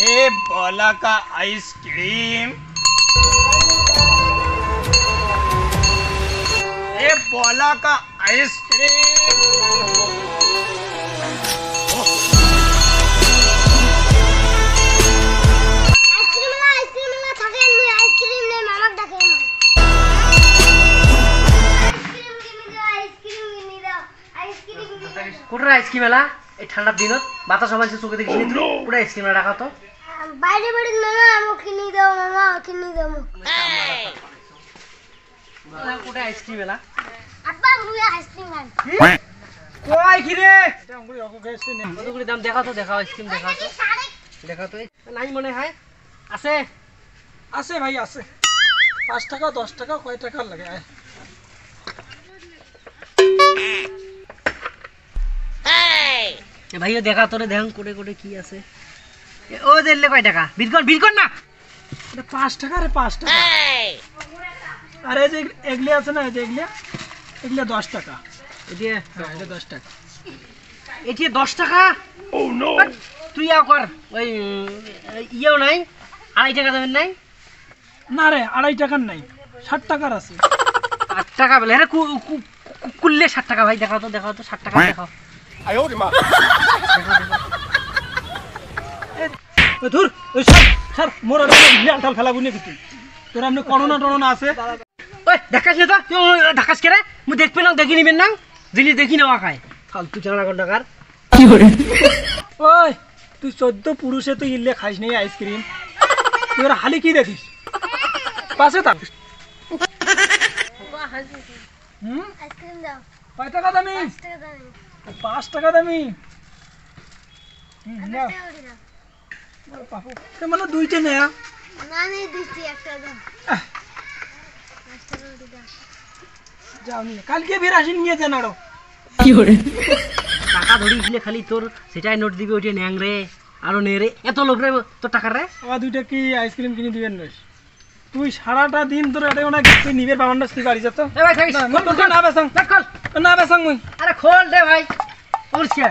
ए बोला का आइसक्रीम। ए बोला का आइसक्रीम। कुठं आईस्क्रीम याला নে কিনি কিনি কিনি এই ঠান্ডার দিনত বাতাস সবাই চোখে দেখি পুরো আইসক্রিম রাখা তো। বাইরে বাড়ি মামা আমু কিনি দাও মামা কিনি দাও। কোটা আইসক্রিম এলা। আব্বা মুই আইসক্রিম খান কয় কি রে? কত করে দাম? দেখা তো দেখা আইসক্রিম দেখা তো। দেখা তো নাই মনে হয়। আছে? আছে ভাই আছে। পাঁচ টাকা দশ টাকা কয় টাকা লাগে? আয়। ভাইও দেখা তোরে দেখুন কোটে কোটে কি আছে। এ, ও দিলে কয় টাকা? বিল কর বিল কর না! এটা পাঁচ টাকা রে পাঁচ টাকা। আর এই যে এগুলি আছে না যে এগুলি? এগুলি দশ টাকা। এদিকে হ্যাঁ এটা দশ টাকা। এটি দশ টাকা? বাট, তুই ইয়া কর ওই ইয়েও নাই আড়াই টাকা দেবেন নাই? না রে আড়াই টাকার নাই ষাট টাকার আছে। আট টাকা বলে হ্যাঁ কু- কু- কু- কুললে ষাট টাকা ভাই দেখাও তো দেখাও তো ষাট টাকা দেখাও। ওই ধুর ওই সর সর মোর বিড়াল ঠাল ফেলা বুনে কিছু তোর এমনি করোনা টরোনা আছে। ওই দেখাস না তো দেখাস কে রে? মুই দেখবি না দেখি নিবেন না। জিনিস দেখি নেওয়া খায় ফালতু চালা কোন টাকার। ওই তুই চোদ্দ পুরুষে তুই ইল্লে খাইস নেই আইসক্রিম। তুই ওরা হালি কি দেখিস? পাশে থাক। হুম? আইসক্রিম দাও। কয় টাকা দামি। পাঁচ টাকা দামি? হুম, নাও। টাকা করে দাও ওর বাপু, এ মানে দুইটা নেয়া না আমি দিচ্ছি একটা দাও আহ, পাঁচ টাকা করে দাও যাও নিয়ে কালকে ফের আসি নিয়ে যান আরও টাকা ধরিয়েছিলে খালি তোর সেটাই নোট দিবি ওইটা ন্যাং রে আরও নে রে এত লোক রে তোর টাকা রে আবার দুইটা কি আইসক্রিম কিনে দিবেন বেশ তুই সারাটা দিন তোর এটা ওনা তুই নিবের বাবানটা তুই বাড়ি যেত এ ভাই থাকিস না, মোর দোকান না বেসাং খোল না বেসাং মুই আরে খোল দে ভাই উড়ছে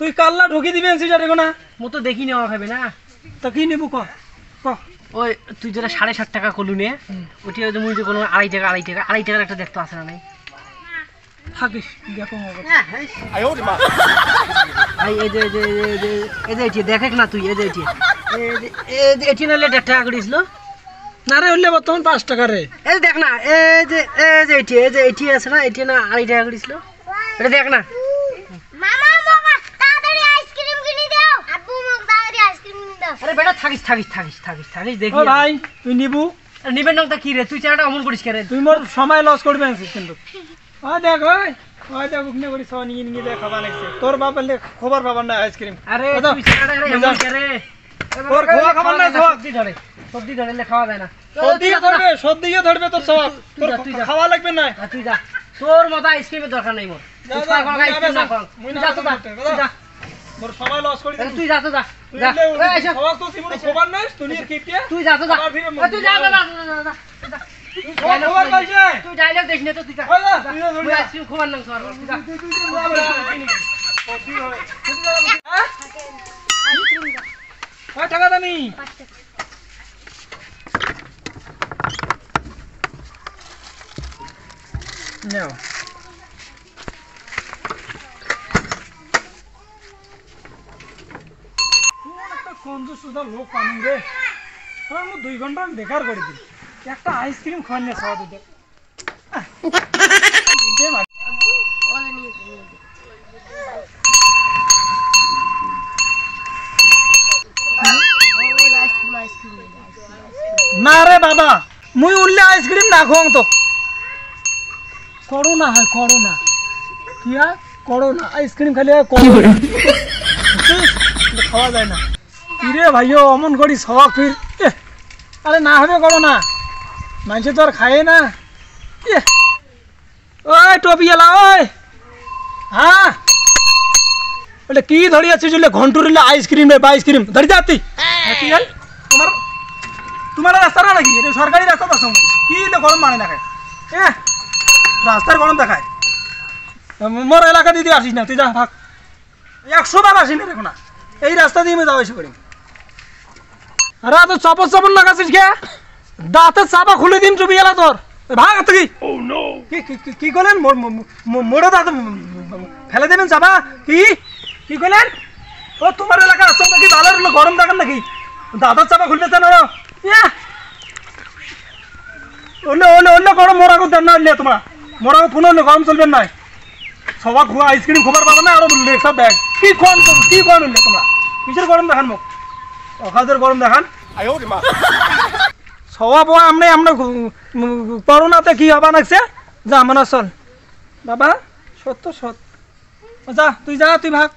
তুই কাল্লা ঢুকি দিবেন সিটা রেখো না মো তো দেখি নেওয়া খাবে না তো কি নেব ক ক ওই তুই যেটা সাড়ে সাত টাকা করলু নে ওটি হয়তো মুই যে কোনো আড়াই টাকা আড়াই টাকা আড়াই টাকার একটা দেখতে আসে না নাই থাকিস দেখো আমার কথা। ভাই এই যে এই যে এই যে এই যে এটি দেখে না তুই এই যে এটি নাহলে দেড় টাকা করেছিল না রে হইলে বর্তমান পাঁচ টাকা রে এই দেখ না এই যে এই যে এটি এই যে এটি আছে না এটি না আড়াই টাকা করেছিল এটা দেখ না মামা মামা তাড়াতাড়ি আইসক্রিম কিনে দাও আব্বু মোক তাড়াতাড়ি আইসক্রিম কিনে দাও আরে বেটা থাকিস থাকিস থাকিস থাকিস থাকিস দেখি ও ভাই তুই নিবু? নিবেন না কি রে? তুই চাটা অমন করিস কেন তুই মোর সময় লস করবে আছিস কিন্তু। ও দেখ ওই ওই দেখ উঠনে করি সব নিয়ে নিয়ে দেখ খাবার লাগছে। তোর বাপ এলে খবর পাবার না আইসক্রিম। আরে তুই চাটা রে এমন করে তোর খোয়া খাবার না, সব। সবজি ধরে সবজি ধরে এলে খাওয়া যায় না। সর্দিকে ধরবে সর্দিকে ধরবে তোর সব। তোর খাওয়া লাগবে না তুই যা। তোর মতো আইসক্রিমের দরকার নাই মোর। তুই যা, না না তো যা। মোর সময় লস করে তুই যা তো যা। তুই যা। তো যা তুই যা। যা, যা, যা, যা, যা, যা। খবর খবর পাইছে? তুই ডাইলগ দেখিস না তো তুই যা। ওই যা, তুই যা, তুই তুই যা। আইসক্রিম খোবার নাম সর তুই যা? কয় টাকা দামি? পাঁচ কঞ্জুস সুদা লোক পানি রে আমার মু দুই ঘণ্টা বেকার করে দিল একটা আইসক্রিম খাওয়ান না সবাই দুটো আহ, দে না রে বাবা মুই উঠলে আইসক্রিম না খাওয়াং তো করোনা হয় করোনা কি হয় করোনা আইসক্রিম খালি করোনা খাওয়া যায় না কিরে ভাইও অমন করি সবাক ফির। আরে না হবে করোনা মানুষে তো আর খায় না। ওই এলা ওই। হ্যাঁ? বলে কি ধরি আছিস বলে ঘন্টুরিলে আইসক্রিম রে বা আইসক্রিম। ধরি যাতি কি হল তোমার তোমার রাস্তা না নাকি? এটা সরকারি রাস্তা তো সময় কি গরম মানে দেখায়। এ রাস্তার গরম দেখায়। মোর এলাকা দিদি আসিস না তুই যা ভাগ একশো বার আসি না দেখো না। এই রাস্তা দিয়ে আমি যাওয়া এসে করি। আরে তো চাপড় চাপড় লাগাছিস কে? দাঁতে চাপা খুলে দিন চুপি গেলা তোর। ভাগ তুই কি কি- কি- কি করলেন? মোর- মোর- মোর- মোড়ে দাঁত ফেলে দেবেন চাপা। কি? কি করলেন? ও তোমার এলাকা আসছেন নাকি? ভালো হলো গরম দেখেন নাকি? দাঁতের চাপা ওরা ইয়া! ওলে ওলে ওলে গরম মোরাগো দেন না ওলে তোমার। মোরাগো ফোন হলে গরম চলবেন না। খুয়া আইসক্রিম খোবার পাবে না আরও লেখা ব্যাগ কি কোন কি কোন হলে তোমরা? কিসের গরম দেখান মোক? অখাদের গরম দেখান। সবাব আমরা আমরা করোনাতে কি হবা লাগছে যা মানে চল। বাবা সত্য সত যা তুই যা তুই ভাগ।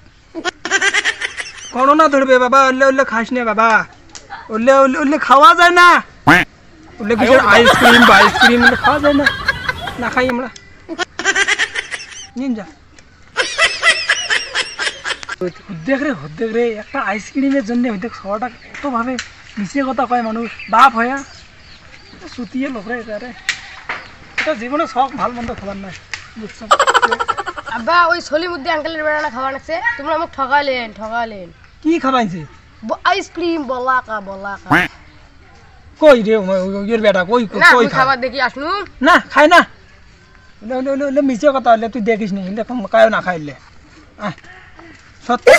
করোনা ধরবে বাবা উল্লে উল্লে খাস নে বাবা। উল্লে উল্লে খাওয়া যায় না। উল্লে কিসের আইসক্রিম বা আইসক্রিম খাওয়া যায় না। না খাই আমরা। নিন যা। দেখ রে দেখ রে একটা আইসক্রিমের জন্য দেখ সবাটা কতভাবে মিশিয়ে কথা কয় মানুষ বাপ হয়া সুতিয়ে লোক রে এটা রে এটা জীবনে শখ ভালো মন্দ খাবার নাই। বুঝছ আব্বা ওই সলিমুদ্দি আঙ্কেলের বেড়ানা খাওয়া লাগছে তোমরা আমাকে ঠকালেন ঠকালেন কি খাবাইছে ব- আইসক্রিম বলাকা বলাকা। কই রে ওর বেটা কই কই খাবার দেখি আসনু না? খাই না। মিছে কথা হলে তুই দেখিস নি? কায়ও না খাইলে আহ, সত্যি?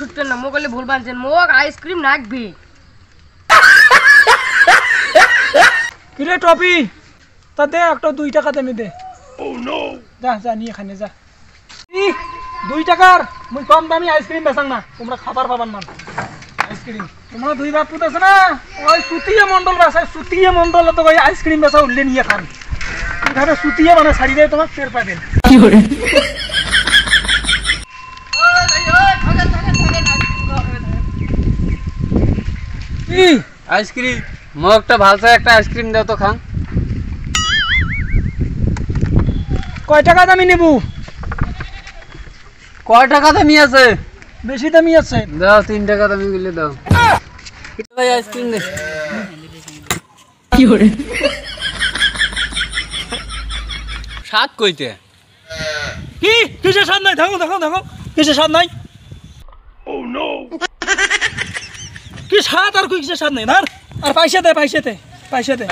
শুটতেন না মোক হলে ভুল বানছেন। মোক আইসক্রিম নাকবি। কিরে টপি? তা দে একটা দুই টাকা দেমি দে। যা যা নিয়ে খানে যা। দুই টাকার? মুই কম দামি আইসক্রিম বেচাং না। তোমরা খাবার পাবার না। আইসক্রিম। তোমরা দুই বাপ পুত আছে না? ওই সুতিয়ে মন্ডল বেচায় সুতিয়ে মন্ডল তো ওই আইসক্রিম বেচা উঠলে নিয়ে খান। এইভাবে সুতিয়ে মানে শাড়ি দেয় তোমার টের পাবেন? কি আইসক্রিম। একটা ভালসা একটা আইসক্রিম দাও তো খান কয় টাকা দামি নেবু? কয় টাকা দামি আছে? বেশি দামি আছে। দাও তিন টাকা দামি গুলো দাও। ভাই আইসক্রিম দে। সাত কইতে। কি? কিসের স্বাদ নাই? দেখো দেখো দেখো কিসের স্বাদ নাই? কি স্বাদ আর স্বাদ নাই না আর দে দে দে।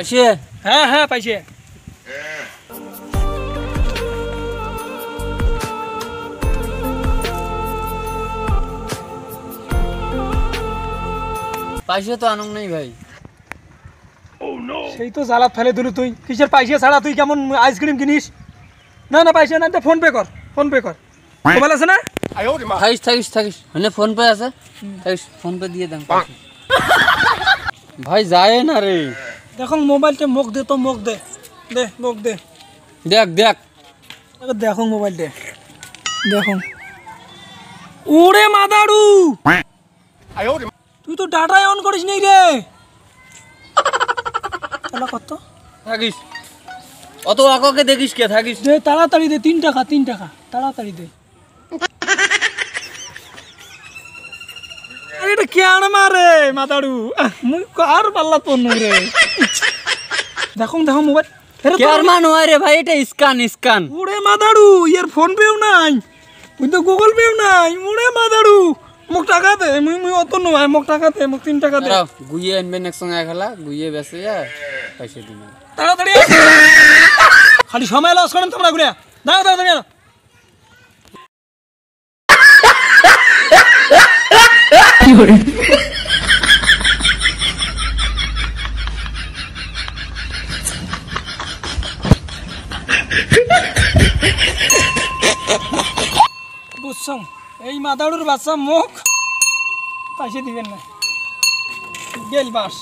হ্যাঁ হ্যাঁ তো নেই ভাই। সেই তো জ্বালাত ফেলে দিলু তুই। কিসের পয়সা ছাড়া? তুই কেমন আইসক্রিম কিনিস? না না পয়সা না ফোন পে কর ফোন পে কর। মোবাইল আছে না? থাকিস থাকিস থাকিস। ফোন পে আছে। থাকিস ফোন পে দিয়ে দেন ভাই যায় না রে। দেখো মোবাইলটা মুখ দে তো মুখ দে। দে মুখ দে। দেখ দেখ। দেখো মোবাইল দে দেখো ওরে মাদারু! তুই তো ডাটাই অন করিস নি রে। তাহলে কত? থাকিস। অত আকাকে দেখিস কে? থাকিস। দে তাড়াতাড়ি দে তিন টাকা তিন টাকা। তাড়াতাড়ি দে। আরে এটা কেন মারে মাদারু? মুই কার পাল্লা তো রে। দেখো দেখো মোবাইল। আরে মান হয় রে ভাই এটা স্ক্যান স্ক্যান। ওরে মাদারু ইয়ার ফোন পেও নাই। তুই তো গুগল পেও নাই। মোক টাকা দে মুই মুই অত নয় মোক টাকা দে মোক তিন টাকা দে। দাঁড়াও, গুইয়ে আনবেন একসঙ্গে খেলা গুইয়ে বেসে যা পয়সা দিবেন তাড়াতাড়ি। খালি সময় লস করেন তোমরা ঘুরে। দাও তাড়াতাড়ি আনো। এই মাদারুর বাচ্চা মুখ পাশে দিবেন না গেল বাস